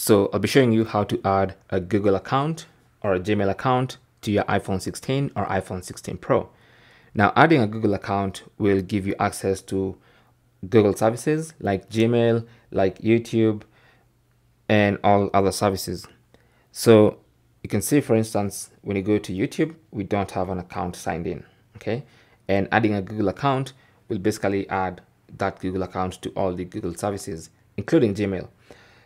So I'll be showing you how to add a Google account or a Gmail account to your iPhone 16 or iPhone 16 Pro. Now adding a Google account will give you access to Google services like Gmail, like YouTube, and all other services. So you can see, for instance, when you go to YouTube, we don't have an account signed in, okay? And adding a Google account will basically add that Google account to all the Google services, including Gmail.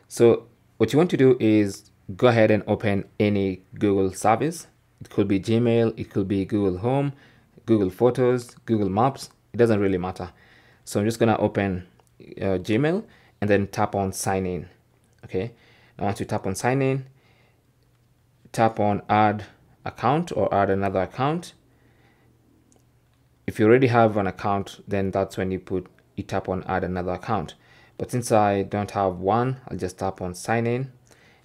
So what you want to do is go ahead and open any Google service. It could be Gmail, it could be Google Home, Google Photos, Google Maps. It doesn't really matter. So I'm just gonna open uh, Gmail and then tap on sign in. Okay. Now once you tap on sign in, tap on add account or add another account. If you already have an account, then that's when you put you tap on add another account. But since I don't have one, I'll just tap on sign in.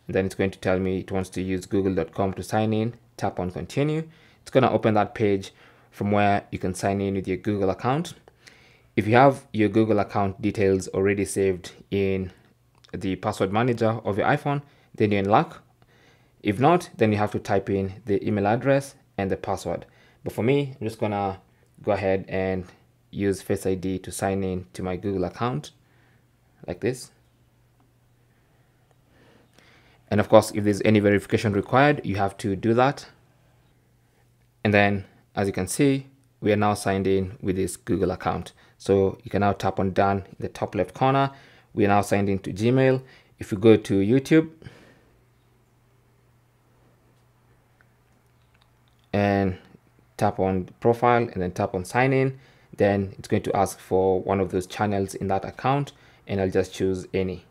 And then it's going to tell me it wants to use google.com to sign in. Tap on continue. It's going to open that page from where you can sign in with your Google account. If you have your Google account details already saved in the password manager of your iPhone, then you're in luck. If not, then you have to type in the email address and the password. But for me, I'm just gonna go ahead and use Face ID to sign in to my Google account like this. And of course, if there's any verification required, you have to do that. And then as you can see, we are now signed in with this Google account. So you can now tap on done in the top left corner. We are now signed into Gmail. If we go to YouTube and tap on profile and then tap on sign in, then it's going to ask for one of those channels in that account and I'll just choose any.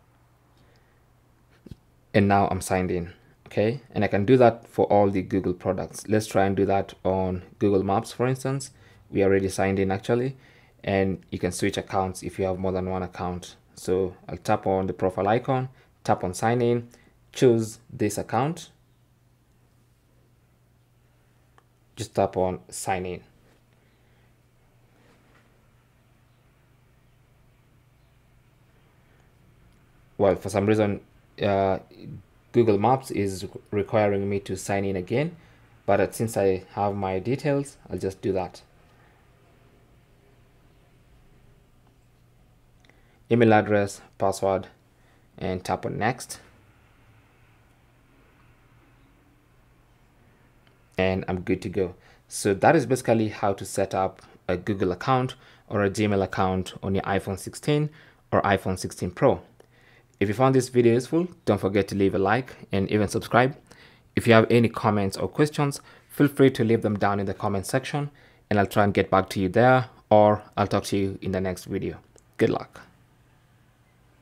And now I'm signed in okay? And I can do that for all the Google products. Let's try and do that on Google Maps for instance. We are already signed in actually. And you can switch accounts if you have more than one account. So I'll tap on the profile icon tap on sign in choose this account. Just tap on sign in well for some reason uh, Google Maps is requiring me to sign in again but since I have my details I'll just do that. Email address password and tap on next. And I'm good to go. So that is basically how to set up a Google account or a Gmail account on your iPhone 16 or iPhone 16 Pro if you found this video useful, don't forget to leave a like and even subscribe. If you have any comments or questions, feel free to leave them down in the comment section and I'll try and get back to you there or I'll talk to you in the next video. Good luck.